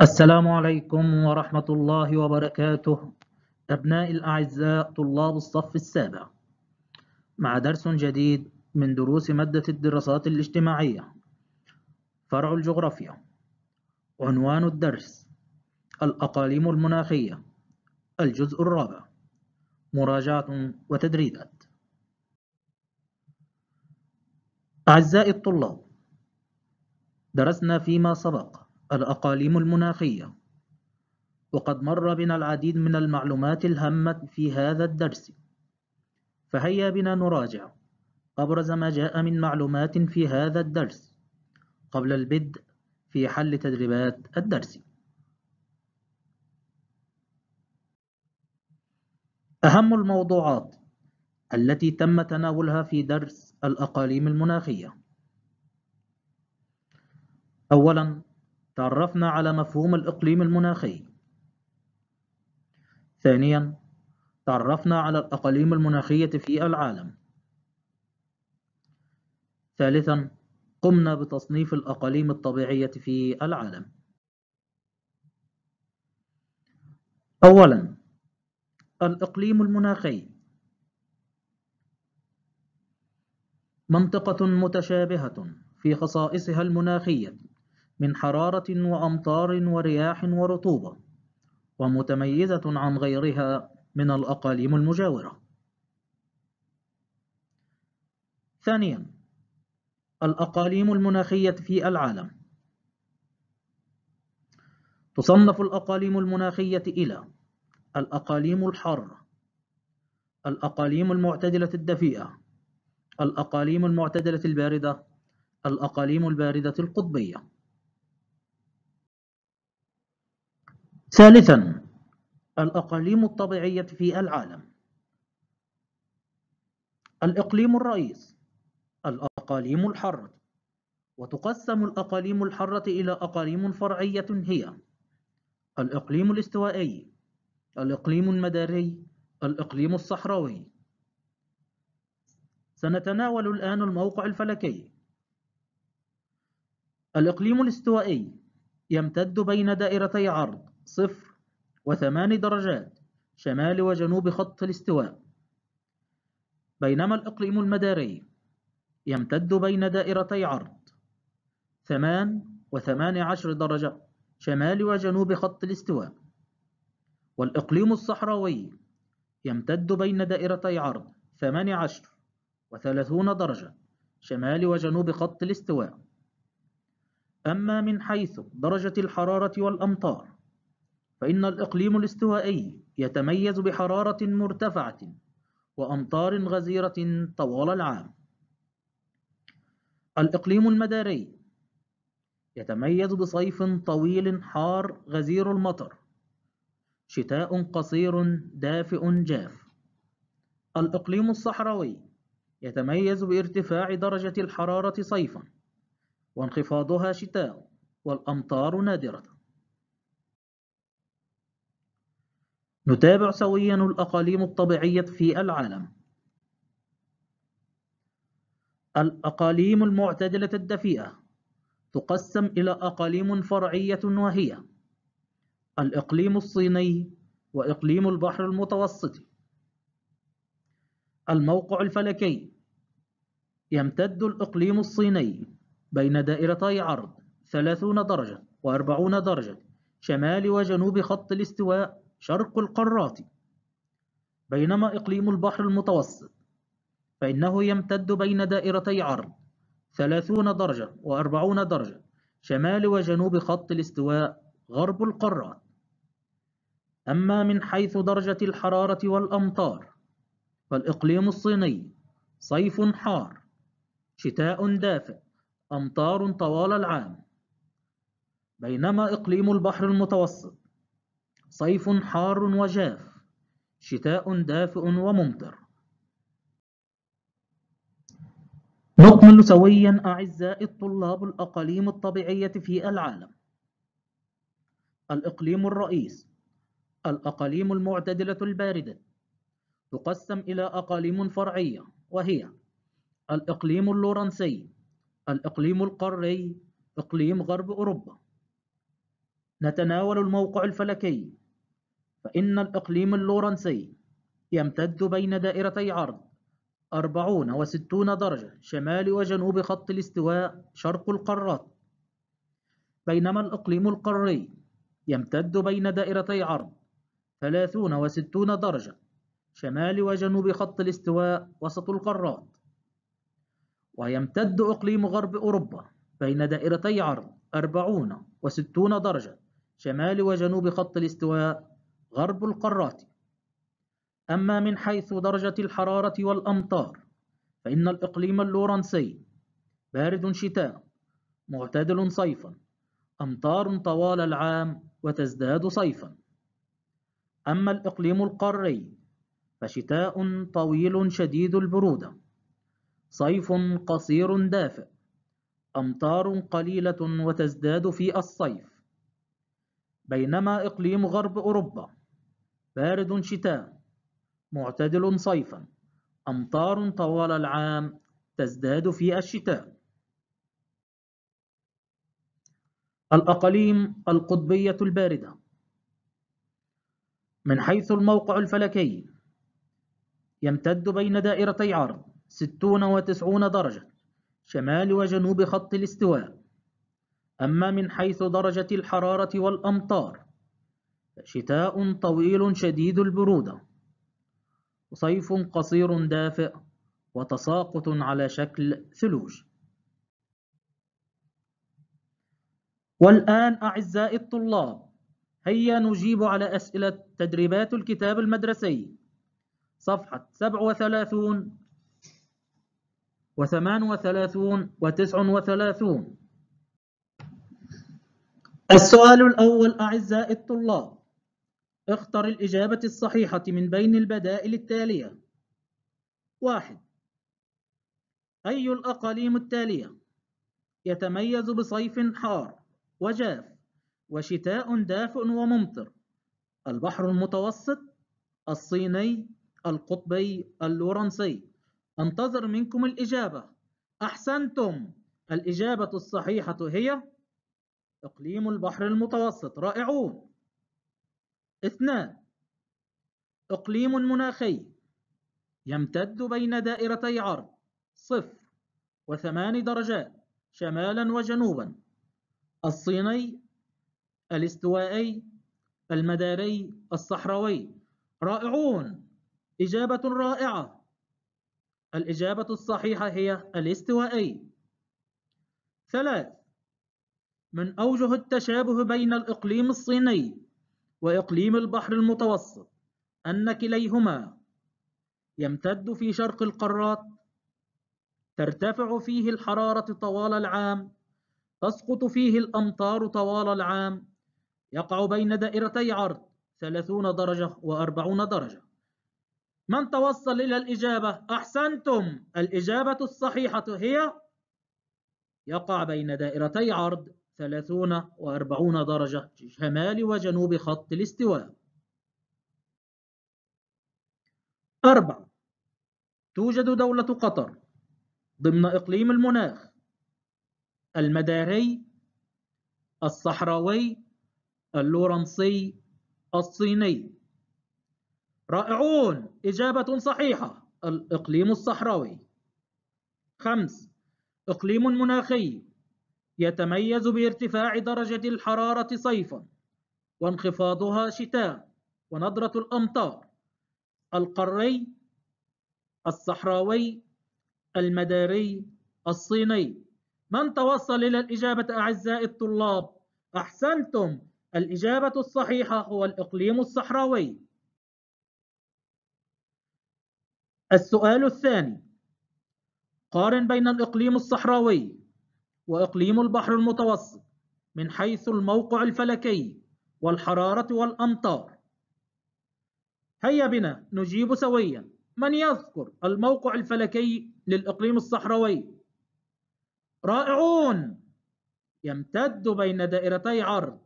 السلام عليكم ورحمة الله وبركاته. أبنائي الأعزاء طلاب الصف السابع. مع درس جديد من دروس مادة الدراسات الاجتماعية. فرع الجغرافيا. عنوان الدرس الأقاليم المناخية. الجزء الرابع مراجعة وتدريبات أعزائي الطلاب درسنا فيما سبق. الأقاليم المناخية. وقد مر بنا العديد من المعلومات الهامة في هذا الدرس. فهيا بنا نراجع أبرز ما جاء من معلومات في هذا الدرس قبل البدء في حل تدريبات الدرس. أهم الموضوعات التي تم تناولها في درس الأقاليم المناخية. أولاً تعرفنا على مفهوم الإقليم المناخي. ثانيا تعرفنا على الأقاليم المناخية في العالم. ثالثا قمنا بتصنيف الأقاليم الطبيعية في العالم. أولا الإقليم المناخي. منطقة متشابهة في خصائصها المناخية. من حرارة وأمطار ورياح ورطوبة ومتميزة عن غيرها من الأقاليم المجاورة. ثانيا الأقاليم المناخية في العالم. تصنف الأقاليم المناخية إلى الأقاليم الحارة الأقاليم المعتدلة الدفيئة الأقاليم المعتدلة الباردة الأقاليم الباردة القطبية. ثالثا الأقاليم الطبيعية في العالم. الإقليم الرئيس الأقاليم الحارة. وتقسم الأقاليم الحارة إلى أقاليم فرعية هي الإقليم الاستوائي الإقليم المداري الإقليم الصحراوي. سنتناول الآن الموقع الفلكي. الإقليم الاستوائي يمتد بين دائرتي عرض. صفر وثمان درجات شمال وجنوب خط الاستواء. بينما الإقليم المداري يمتد بين دائرتي عرض. ثمان وثمان عشر درجة شمال وجنوب خط الاستواء. والإقليم الصحراوي يمتد بين دائرتي عرض ثمان عشر وثلاثون درجة شمال وجنوب خط الاستواء. أما من حيث درجة الحرارة والأمطار فإن الإقليم الاستوائي يتميز بحرارة مرتفعة وأمطار غزيرة طوال العام. الإقليم المداري يتميز بصيف طويل حار غزير المطر شتاء قصير دافئ جاف. الإقليم الصحراوي يتميز بارتفاع درجة الحرارة صيفا وانخفاضها شتاء والأمطار نادرة. نتابع سويا الأقاليم الطبيعية في العالم. الأقاليم المعتدلة الدفيئة تقسم إلى أقاليم فرعية وهي الإقليم الصيني وإقليم البحر المتوسط. الموقع الفلكي يمتد الإقليم الصيني بين دائرتي عرض 30 درجة و40 درجة شمال وجنوب خط الاستواء. شرق القارات بينما إقليم البحر المتوسط فإنه يمتد بين دائرتي عرض 30 درجة و40 درجة شمال وجنوب خط الاستواء غرب القارات. أما من حيث درجة الحرارة والأمطار فالإقليم الصيني صيف حار شتاء دافئ أمطار طوال العام. بينما إقليم البحر المتوسط صيف حار وجاف شتاء دافئ وممطر. نكمل سويا أعزائي الطلاب الأقاليم الطبيعية في العالم. الإقليم الرئيس الأقاليم المعتدلة الباردة تقسم إلى أقاليم فرعية وهي الإقليم اللورنسي الإقليم القاري إقليم غرب أوروبا. نتناول الموقع الفلكي. فإن الإقليم اللورنسي يمتد بين دائرتي عرض أربعون وستون درجة شمال وجنوب خط الاستواء شرق القارات. بينما الإقليم القاري يمتد بين دائرتي عرض ثلاثون وستون درجة شمال وجنوب خط الاستواء وسط القارات. ويمتد إقليم غرب أوروبا بين دائرتي عرض أربعون وستون درجة شمال وجنوب خط الاستواء غرب القارات. أما من حيث درجة الحرارة والأمطار فإن الإقليم اللورنسي بارد شتاء معتدل صيفا أمطار طوال العام وتزداد صيفا. أما الإقليم القاري فشتاء طويل شديد البرودة صيف قصير دافئ أمطار قليلة وتزداد في الصيف. بينما إقليم غرب أوروبا بارد شتاء معتدل صيفا أمطار طوال العام تزداد في الشتاء. الأقاليم القطبية الباردة. من حيث الموقع الفلكي يمتد بين دائرتي عرض ستون وتسعون درجة شمال وجنوب خط الاستواء. أما من حيث درجة الحرارة والأمطار شتاء طويل شديد البرودة وصيف قصير دافئ وتساقط على شكل ثلوج. والآن أعزائي الطلاب هيا نجيب على أسئلة تدريبات الكتاب المدرسي. صفحة 37 وثمان وثلاثون وتسع وثلاثون. السؤال الأول أعزائي الطلاب اختر الإجابة الصحيحة من بين البدائل التالية. واحد. أي الأقاليم التالية؟ يتميز بصيف حار وجاف وشتاء دافئ وممطر. البحر المتوسط الصيني القطبي اللورنسي انتظر منكم الإجابة. أحسنتم. الإجابة الصحيحة هي إقليم البحر المتوسط. رائعون. اثنان. إقليم مناخي. يمتد بين دائرتي عرض. صفر. وثمان درجات. شمالا وجنوبا. الصيني الاستوائي المداري الصحراوي. رائعون. إجابة رائعة. الإجابة الصحيحة هي الاستوائي. ثلاث. من أوجه التشابه بين الإقليم الصيني. وإقليم البحر المتوسط أن كليهما يمتد في شرق القارات ترتفع فيه الحرارة طوال العام تسقط فيه الأمطار طوال العام يقع بين دائرتي عرض 30 درجة و40 درجة. من توصل إلى الإجابة؟ أحسنتم. الإجابة الصحيحة هي يقع بين دائرتي عرض 30 و40 درجة شمال وجنوب خط الاستواء. أربعة. توجد دولة قطر ضمن إقليم المناخ. المداري الصحراوي اللورنسي الصيني. رائعون. إجابة صحيحة. الإقليم الصحراوي. خمس. إقليم مناخي يتميز بارتفاع درجة الحرارة صيفا وانخفاضها شتاء ونضرة الأمطار القاري الصحراوي المداري الصيني. من توصل إلى الإجابة أعزائي الطلاب؟ أحسنتم. الإجابة الصحيحة هو الإقليم الصحراوي. السؤال الثاني. قارن بين الإقليم الصحراوي وإقليم البحر المتوسط من حيث الموقع الفلكي والحرارة والأمطار. هيا بنا نجيب سويا. من يذكر الموقع الفلكي للإقليم الصحراوي؟ رائعون! يمتد بين دائرتي عرض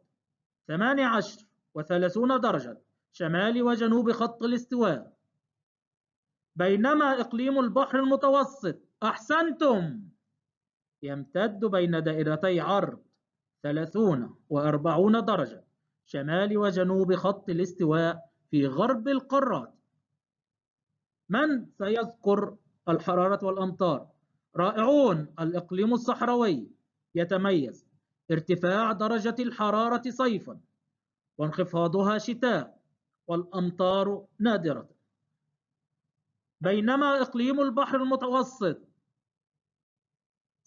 18 و30 درجة شمال وجنوب خط الاستواء. بينما إقليم البحر المتوسط أحسنتم! يمتد بين دائرتي عرض 30 و40 درجة شمال وجنوب خط الاستواء في غرب القارات. من سيذكر الحرارة والأمطار؟ رائعون الإقليم الصحراوي. يتميز ارتفاع درجة الحرارة صيفا وانخفاضها شتاء والأمطار نادرة. بينما إقليم البحر المتوسط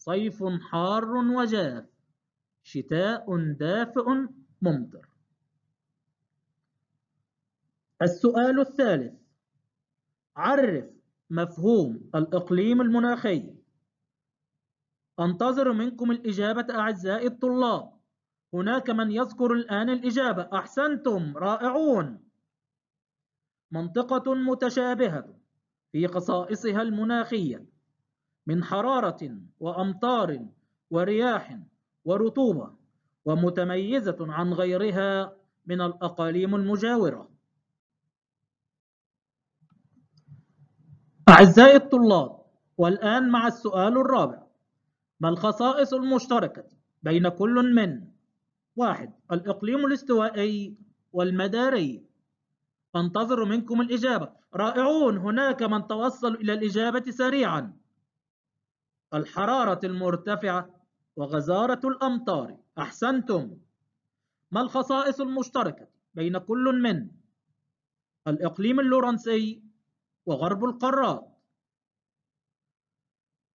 صيف حار وجاف شتاء دافئ ممطر. السؤال الثالث عرف مفهوم الإقليم المناخي. أنتظر منكم الإجابة أعزائي الطلاب. هناك من يذكر الآن الإجابة. أحسنتم رائعون. منطقة متشابهة في خصائصها المناخية. من حرارة وأمطار ورياح ورطوبة ومتميزة عن غيرها من الأقاليم المجاورة. أعزائي الطلاب والآن مع السؤال الرابع. ما الخصائص المشتركة بين كل من؟ واحد الإقليم الاستوائي والمداري. أنتظر منكم الإجابة. رائعون هناك من توصل إلى الإجابة سريعا. الحرارة المرتفعة وغزارة الأمطار. أحسنتم. ما الخصائص المشتركة بين كل من؟ الإقليم اللورنسي وغرب القارات.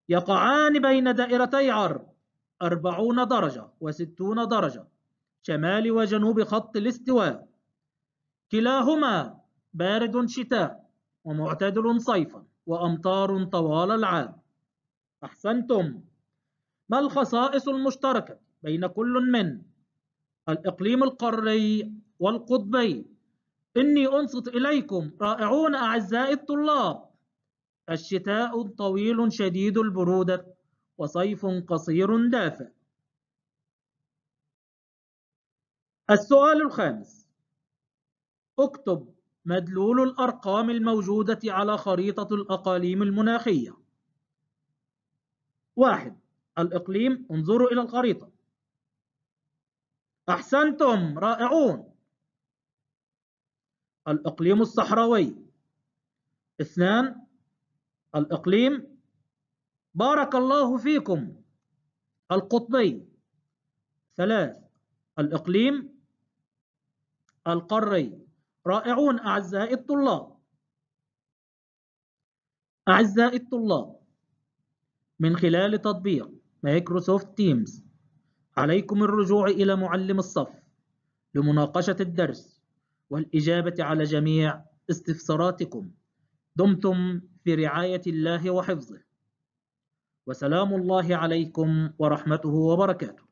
يقعان بين دائرتي عرض أربعون درجة وستون درجة شمال وجنوب خط الاستواء. كلاهما بارد شتاء ومعتدل صيفا وأمطار طوال العام. أحسنتم. ما الخصائص المشتركة بين كل من؟ الإقليم القاري والقطبي. إني أنصت إليكم رائعون أعزائي الطلاب. الشتاء طويل شديد البرودة وصيف قصير دافئ. السؤال الخامس. اكتب مدلول الأرقام الموجودة على خريطة الأقاليم المناخية. واحد. الإقليم انظروا إلى الخريطة. أحسنتم رائعون. الإقليم الصحراوي. اثنان الإقليم بارك الله فيكم. القطبي. ثلاث الإقليم. القاري رائعون أعزائي الطلاب. أعزائي الطلاب. من خلال تطبيق مايكروسوفت تيمز عليكم الرجوع إلى معلم الصف لمناقشة الدرس والإجابة على جميع استفساراتكم. دمتم في رعاية الله وحفظه. وسلام الله عليكم ورحمته وبركاته.